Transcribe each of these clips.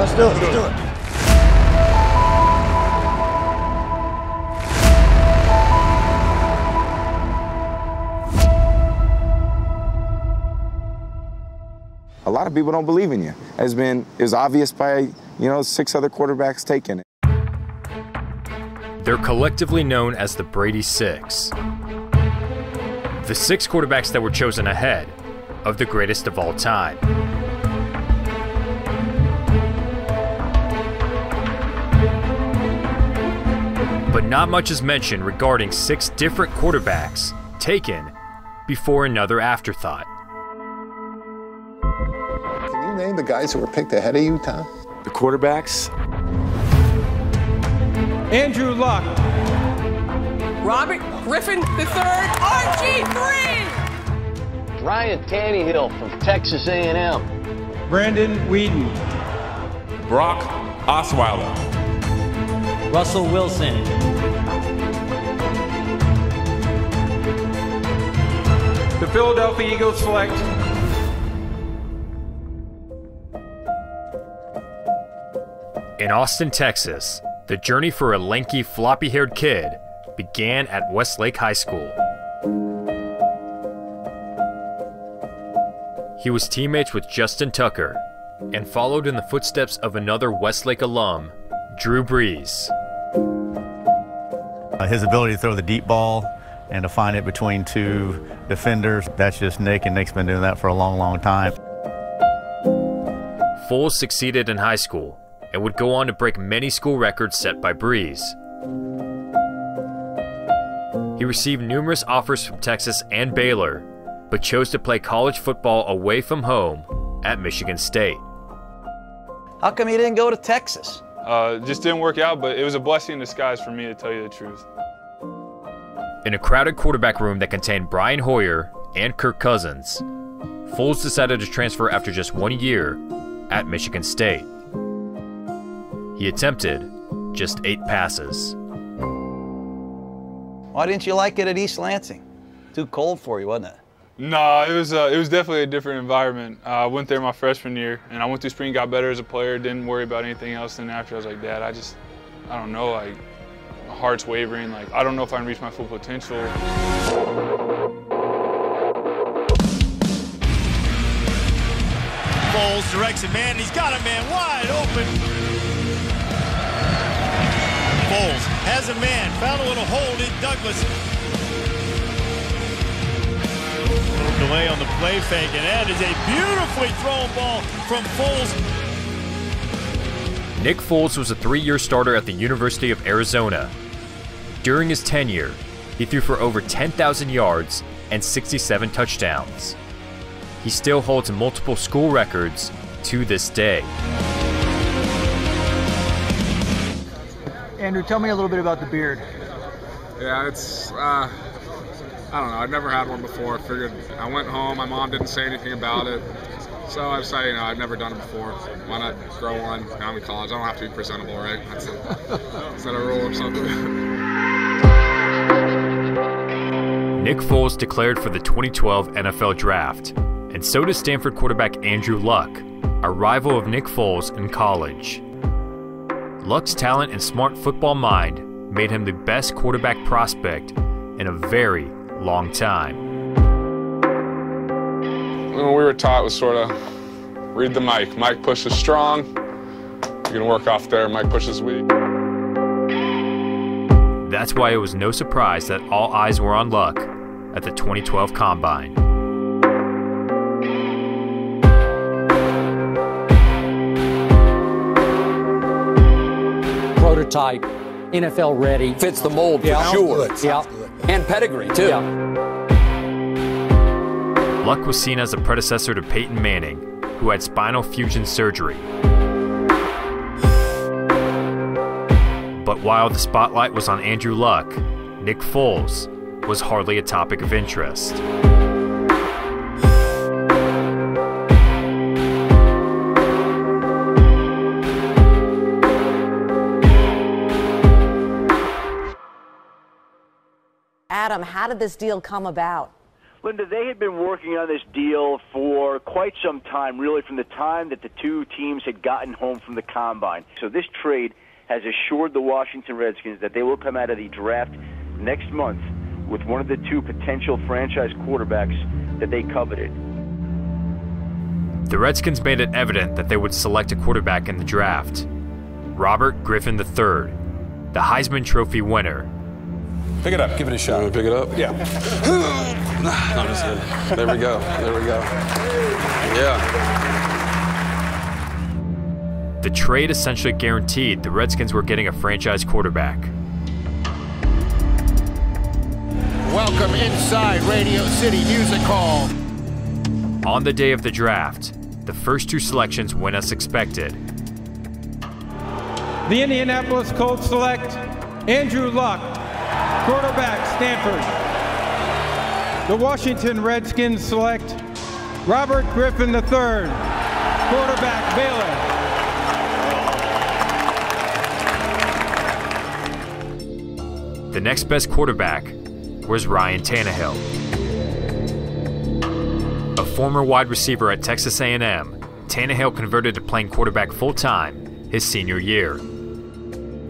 Let's do it. Let's do it. A lot of people don't believe in you. Has been is obvious by you know six other quarterbacks taking it. They're collectively known as the Brady Six. The six quarterbacks that were chosen ahead of the greatest of all time. But not much is mentioned regarding six different quarterbacks taken before another afterthought. Can you name the guys who were picked ahead of you, Tom? The quarterbacks. Andrew Luck. Robert Griffin III, RG3. Ryan Tannehill from Texas A&M. Brandon Weeden. Brock Osweiler. Russell Wilson. Philadelphia Eagles select In Austin, Texas, the journey for a lanky, floppy haired kid began at Westlake High School. He was teammates with Justin Tucker and followed in the footsteps of another Westlake alum, Drew Brees. Uh, his ability to throw the deep ball and to find it between two defenders, that's just Nick, and Nick's been doing that for a long, long time. Foles succeeded in high school and would go on to break many school records set by Brees. He received numerous offers from Texas and Baylor, but chose to play college football away from home at Michigan State. How come you didn't go to Texas? Uh, just didn't work out, but it was a blessing in disguise for me to tell you the truth. In a crowded quarterback room that contained Brian Hoyer and Kirk Cousins, Foles decided to transfer after just one year at Michigan State. He attempted just eight passes. Why didn't you like it at East Lansing? Too cold for you, wasn't it? No, it was uh, it was definitely a different environment. Uh, I went there my freshman year, and I went through spring, got better as a player, didn't worry about anything else. And after, I was like, Dad, I just, I don't know, like, my heart's wavering. Like, I don't know if I can reach my full potential. Foles directs a man, he's got a man wide open. Foles has a man, found a little hole in Douglas. Little delay on the play fake, and that is a beautifully thrown ball from Foles. Nick Foles was a three year starter at the University of Arizona. During his tenure, he threw for over 10,000 yards and 67 touchdowns. He still holds multiple school records to this day. Andrew, tell me a little bit about the beard. Yeah, it's, uh, I don't know. I've never had one before. I figured I went home. My mom didn't say anything about it. So I decided, you know, I've never done it before. Why not grow one? Now I'm in college. I don't have to be presentable, right? That's a, is that a rule or something? Nick Foles declared for the 2012 NFL Draft, and so does Stanford quarterback Andrew Luck, a rival of Nick Foles in college. Luck's talent and smart football mind made him the best quarterback prospect in a very long time. What we were taught was sort of read the mic. Mike pushes strong. You're gonna work off there. Mike pushes weak. That's why it was no surprise that all eyes were on Luck at the 2012 Combine. Prototype, NFL ready. Fits the mold for Yeah. sure. Good. Yeah. And pedigree, too. Luck was seen as a predecessor to Peyton Manning, who had spinal fusion surgery. But while the spotlight was on Andrew Luck, Nick Foles was hardly a topic of interest. Adam, how did this deal come about? Linda, they had been working on this deal for quite some time, really from the time that the two teams had gotten home from the combine. So this trade has assured the Washington Redskins that they will come out of the draft next month with one of the two potential franchise quarterbacks that they coveted. The Redskins made it evident that they would select a quarterback in the draft. Robert Griffin III, the Heisman Trophy winner. Pick it up. Give it a shot. pick it up? Yeah. no, I'm just kidding. There we go. There we go. Yeah. The trade essentially guaranteed the Redskins were getting a franchise quarterback. Welcome inside Radio City Music Hall. On the day of the draft, the first two selections went as expected. The Indianapolis Colts select Andrew Luck, quarterback, Stanford. The Washington Redskins select Robert Griffin III, quarterback, Baylor. The next best quarterback was Ryan Tannehill. A former wide receiver at Texas A&M, Tannehill converted to playing quarterback full-time his senior year.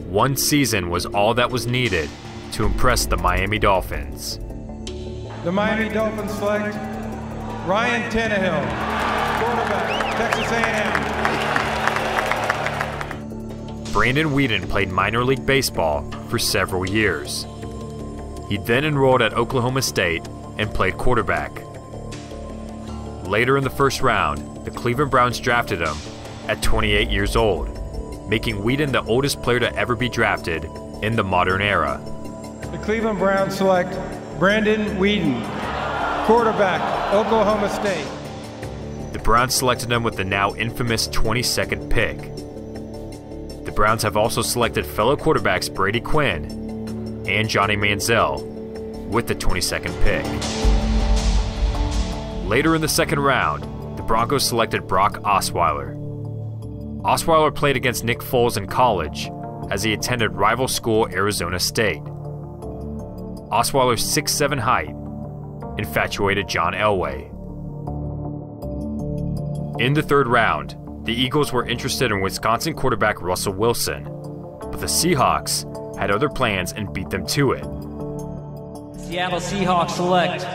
One season was all that was needed to impress the Miami Dolphins. The Miami Dolphins select Ryan Tannehill, quarterback, Texas A&M. Brandon Weeden played minor league baseball for several years. He then enrolled at Oklahoma State and played quarterback. Later in the first round, the Cleveland Browns drafted him at 28 years old, making Weeden the oldest player to ever be drafted in the modern era. The Cleveland Browns select Brandon Weeden, quarterback, Oklahoma State. The Browns selected him with the now infamous 22nd pick. The Browns have also selected fellow quarterbacks Brady Quinn and Johnny Manziel with the 22nd pick. Later in the second round, the Broncos selected Brock Osweiler. Osweiler played against Nick Foles in college as he attended rival school Arizona State. Osweiler's 6'7 height infatuated John Elway. In the third round, the Eagles were interested in Wisconsin quarterback Russell Wilson, but the Seahawks had other plans and beat them to it. Seattle Seahawks select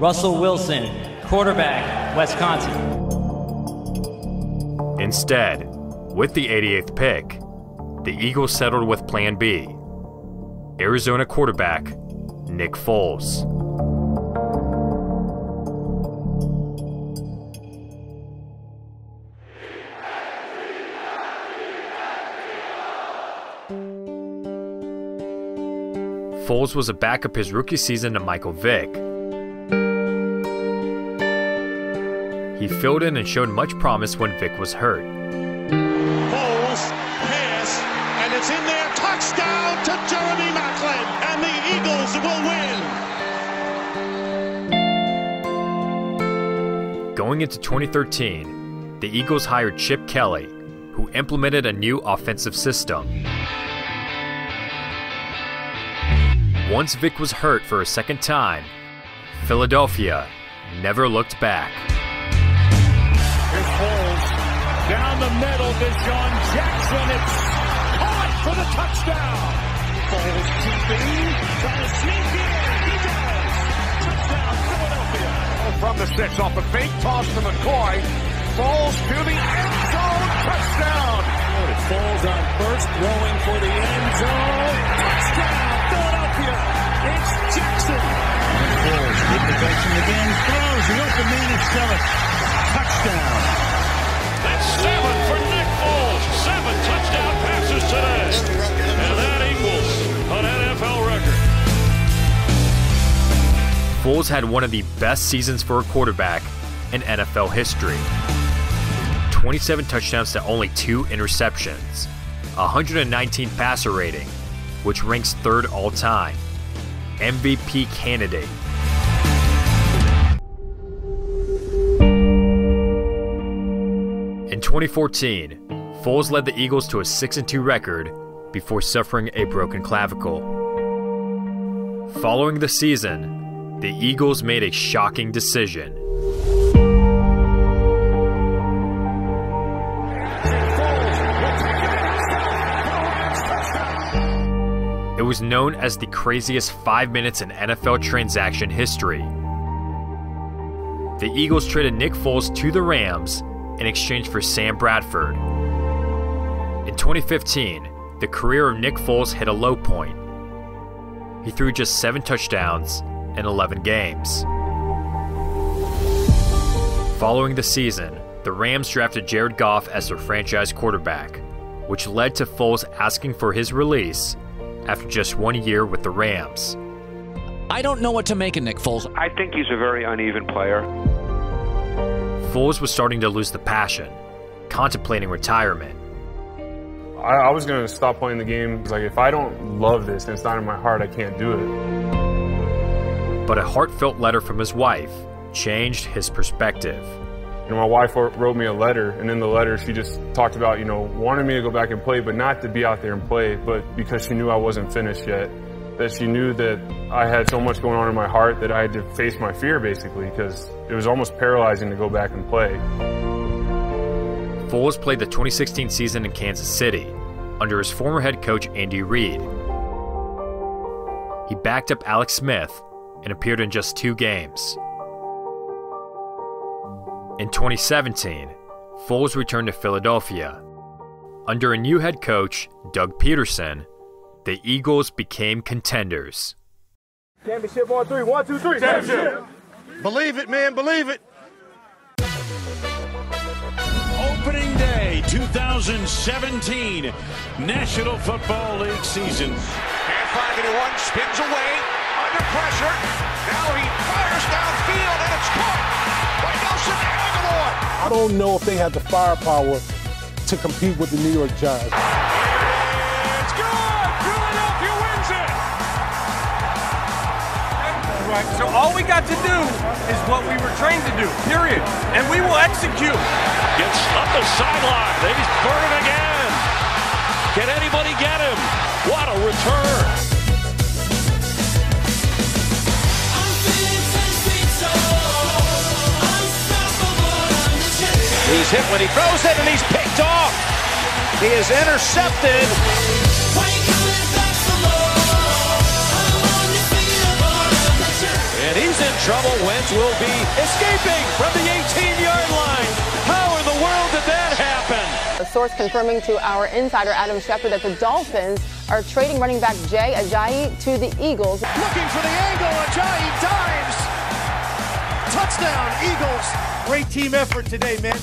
Russell Wilson, quarterback, Wisconsin. Instead, with the 88th pick, the Eagles settled with Plan B Arizona quarterback Nick Foles. Foles was a backup his rookie season to Michael Vick. He filled in and showed much promise when Vick was hurt. Foles, pass, and it's in there. Touchdown to Jeremy Maclin, and the Eagles will win. Going into 2013, the Eagles hired Chip Kelly, who implemented a new offensive system. Once Vick was hurt for a second time, Philadelphia never looked back. Here's Foles down the middle to John Jackson. It's caught for the touchdown. Foles keeping, trying to sneak in. He does. Touchdown, Philadelphia. From the six, off the fake toss to McCoy. Foles to the end zone. Touchdown. Oh, it falls on first, throwing for the end zone. Touchdown, It's Jackson. Foles, good protection again. Throws the open man is Stellis. Touchdown. That's seven for Nick Foles. Seven touchdown passes today. And that equals an NFL record. Foles had one of the best seasons for a quarterback in NFL history. 27 touchdowns to only two interceptions, 119 passer rating, which ranks third all time, MVP candidate. In 2014, Foles led the Eagles to a 6 2 record before suffering a broken clavicle. Following the season, the Eagles made a shocking decision. Was known as the craziest five minutes in NFL transaction history. The Eagles traded Nick Foles to the Rams in exchange for Sam Bradford. In 2015, the career of Nick Foles hit a low point. He threw just seven touchdowns in 11 games. Following the season, the Rams drafted Jared Goff as their franchise quarterback, which led to Foles asking for his release after just one year with the Rams. I don't know what to make of Nick Foles. I think he's a very uneven player. Foles was starting to lose the passion, contemplating retirement. I, I was going to stop playing the game. Like, if I don't love this and it's not in my heart, I can't do it. But a heartfelt letter from his wife changed his perspective. You know, my wife wrote me a letter, and in the letter, she just talked about, you know, wanting me to go back and play, but not to be out there and play, but because she knew I wasn't finished yet. That she knew that I had so much going on in my heart that I had to face my fear, basically, because it was almost paralyzing to go back and play. Foles played the 2016 season in Kansas City under his former head coach Andy Reid. He backed up Alex Smith and appeared in just two games. In 2017, Foles returned to Philadelphia. Under a new head coach, Doug Pederson, the Eagles became contenders. Championship on three. One, two, three. Championship. Believe it, man. Believe it. Opening day 2017 National Football League season. And 581 spins away under pressure. Now he fires downfield and it's caught by Nelson Agholor. I don't know if they have the firepower to compete with the New York Giants. It's good. Philadelphia wins it. Right. So all we got to do is what we were trained to do. Period. And we will execute. Gets up the sideline. They He's burning again. Can anybody get him? What a return. He's hit when he throws it and he's picked off. He is intercepted. And he's in trouble. Wentz will be escaping from the 18-yard line. How in the world did that happen? A source confirming to our insider Adam Schefter that the Dolphins are trading running back Jay Ajayi to the Eagles. Looking for the angle. Ajayi dives. Touchdown, Eagles. Great team effort today, man.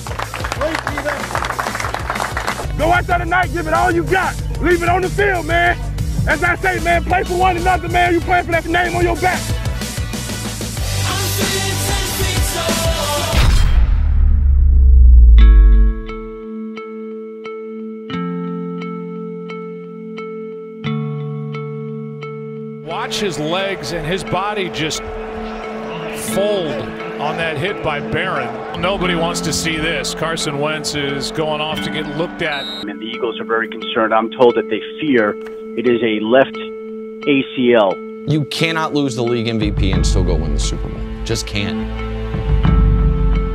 Great team effort. Go out there tonight, give it all you got. Leave it on the field, man. As I say, man, play for one another, man. You play for that name on your back. Watch his legs and his body just fold on that hit by Barron. Nobody wants to see this. Carson Wentz is going off to get looked at. And the Eagles are very concerned. I'm told that they fear it is a left ACL. You cannot lose the league MVP and still go win the Super Bowl. Just can't.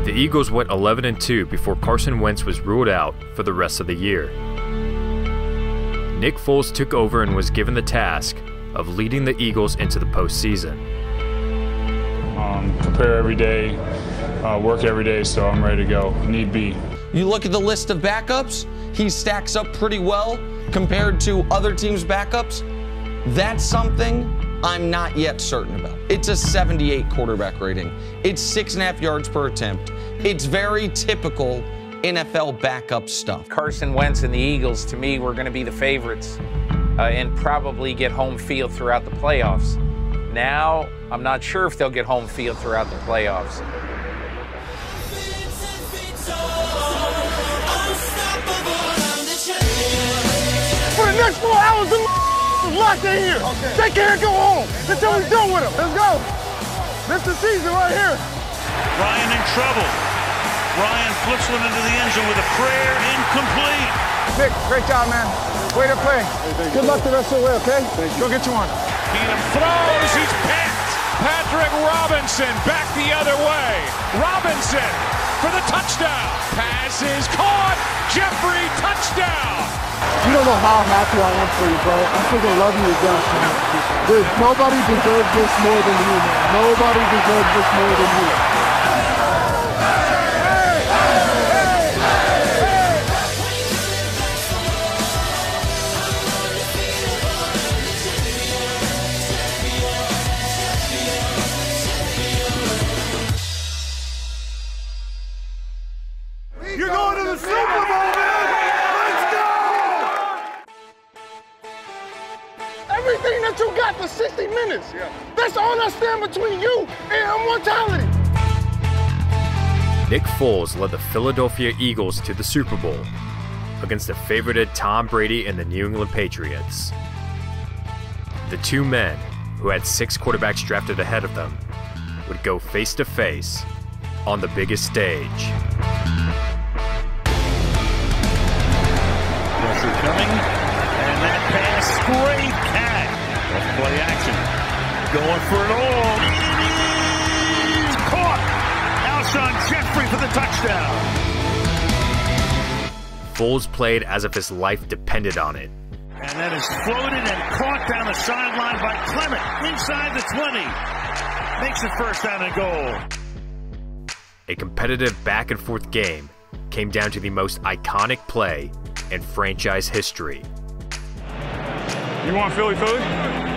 The Eagles went 11 and 2 before Carson Wentz was ruled out for the rest of the year. Nick Foles took over and was given the task of leading the Eagles into the postseason. Um, prepare every day, uh, work every day, so I'm ready to go. Need be. You look at the list of backups, he stacks up pretty well compared to other teams' backups. That's something I'm not yet certain about. It's a 78 quarterback rating. It's six and a half yards per attempt. It's very typical NFL backup stuff. Carson Wentz and the Eagles, to me, were going to be the favorites uh, and probably get home field throughout the playoffs. Now, I'm not sure if they'll get home field throughout the playoffs. For the next four hours, the is locked in here. Okay. They can't go home until we're done with them. Let's go. This is the season right here. Ryan in trouble. Ryan flips one into the end zone with a prayer incomplete. Nick, great job, man. Way to play. Good luck the rest of the way, okay? Go get you one. Keenum throws. He's picked. Patrick Robinson back the other way. Robinson for the touchdown. Pass is caught. Jeffery touchdown. You don't know how happy I am for you, bro. I freaking love you man. Dude, nobody deserves this more than you, man. Nobody deserves this more than you. For 60 minutes, that's all that stand between you and immortality. Nick Foles led the Philadelphia Eagles to the Super Bowl against the favorited Tom Brady and the New England Patriots. The two men, who had six quarterbacks drafted ahead of them, would go face to face on the biggest stage. Going for it all. It is caught. Alshon Jeffery for the touchdown. Foles played as if his life depended on it. And that is floated and caught down the sideline by Clement inside the 20. Makes it first down and goal. A competitive back and forth game came down to the most iconic play in franchise history. You want Philly Philly?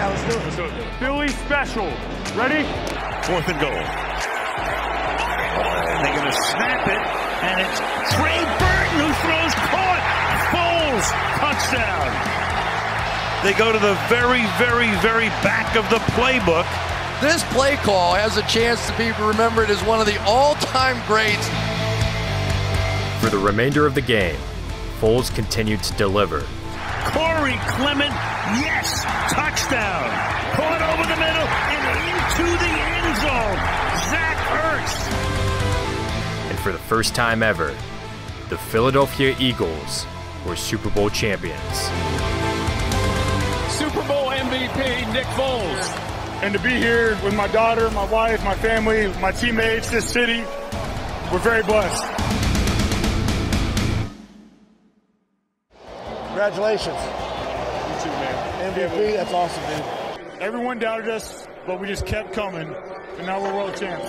Yeah, let's do it. Let's do it. Philly special. Ready? Fourth and goal. And they're going to snap it, and it's Trey Burton who throws caught. Foles, touchdown. They go to the very, very, very back of the playbook. This play call has a chance to be remembered as one of the all-time greats. For the remainder of the game, Foles continued to deliver. Corey Clement, yes, touchdown. Caught over the middle and into the end zone. Zach Ertz. And for the first time ever, the Philadelphia Eagles were Super Bowl champions. Super Bowl MVP, Nick Foles. And to be here with my daughter, my wife, my family, my teammates, this city, we're very blessed. Congratulations. You too, man. MVP, that's awesome, dude. Everyone doubted us, but we just kept coming, and now we're world champs.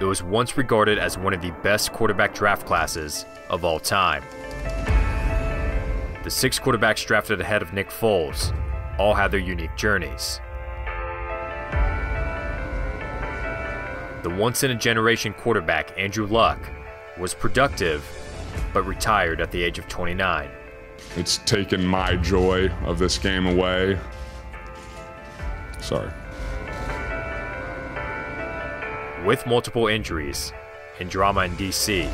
It was once regarded as one of the best quarterback draft classes of all time. The six quarterbacks drafted ahead of Nick Foles all had their unique journeys. The once in a generation quarterback, Andrew Luck, was productive but retired at the age of 29. It's taken my joy of this game away. Sorry. With multiple injuries and drama in DC,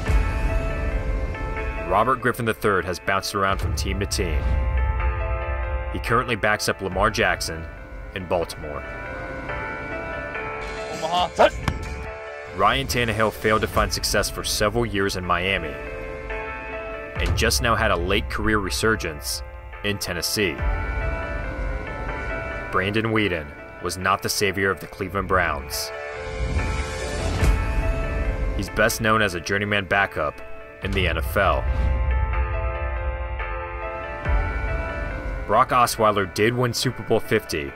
Robert Griffin III has bounced around from team to team. He currently backs up Lamar Jackson in Baltimore. Omaha. Ryan Tannehill failed to find success for several years in Miami and just now had a late career resurgence in Tennessee. Brandon Weeden was not the savior of the Cleveland Browns. He's best known as a journeyman backup in the NFL. Brock Osweiler did win Super Bowl 50,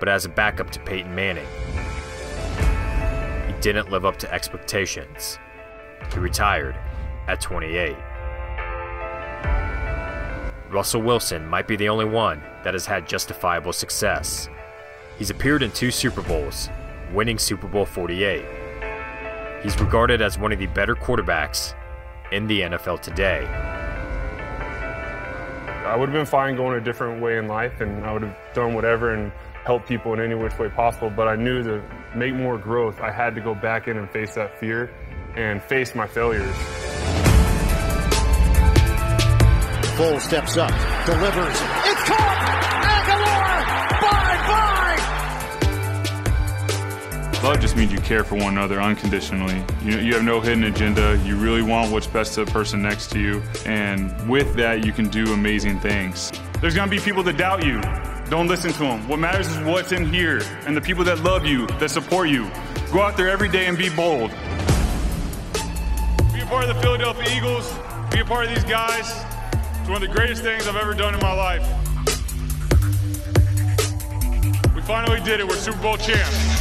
but as a backup to Peyton Manning. He didn't live up to expectations. He retired at 28. Russell Wilson might be the only one that has had justifiable success. He's appeared in two Super Bowls, winning Super Bowl 48. He's regarded as one of the better quarterbacks in the NFL today. I would have been fine going a different way in life, and I would have done whatever and helped people in any which way possible. But I knew to make more growth, I had to go back in and face that fear and face my failures. Foles steps up, delivers. It's caught! Agholor! Bye bye! Love just means you care for one another unconditionally. You, you have no hidden agenda. You really want what's best to the person next to you. And with that, you can do amazing things. There's going to be people that doubt you. don't listen to them. What matters is what's in here and the people that love you, that support you. Go out there every day and be bold. Be a part of the Philadelphia Eagles. Be a part of these guys. It's one of the greatest things I've ever done in my life. We finally did it. We're Super Bowl champs.